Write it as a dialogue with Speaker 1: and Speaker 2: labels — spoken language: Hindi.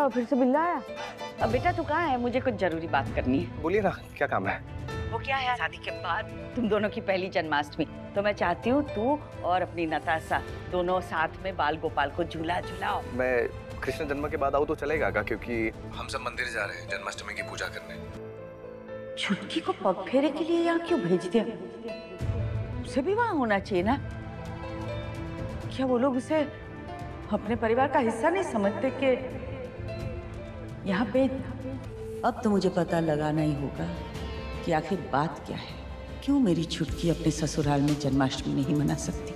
Speaker 1: हुआ फिर से बिल्ला आया
Speaker 2: अब बेटा तू कहाँ है? मुझे कुछ ज़रूरी बात करनी है।
Speaker 3: बोलिए ना क्या काम है?
Speaker 2: वो क्या है? शादी के बाद तुम दोनों की पहली जन्माष्टमी। तो मैं चाहती हूँ तू और अपनी नताशा दोनों साथ में बाल गोपाल को झूला झूलाओ।
Speaker 3: मैं कृष्ण जन्म के बाद आऊँ तो चलेगा क्या? क्योंकि हम सब मंदिर जा रहे हैं जन्माष्टमी की पूजा करने।
Speaker 2: छुटकी को पग फेरे के लिए यहाँ क्यों भेज दिया? उसे भी वहाँ होना चाहिए ना? क्या वो लोग उसे अपने परिवार का हिस्सा नहीं समझते कि यहाँ पे अब तो मुझे पता लगाना ही होगा कि आखिर बात क्या है। क्यों मेरी छुटकी अपने ससुराल में जन्माष्टमी नहीं मना सकती?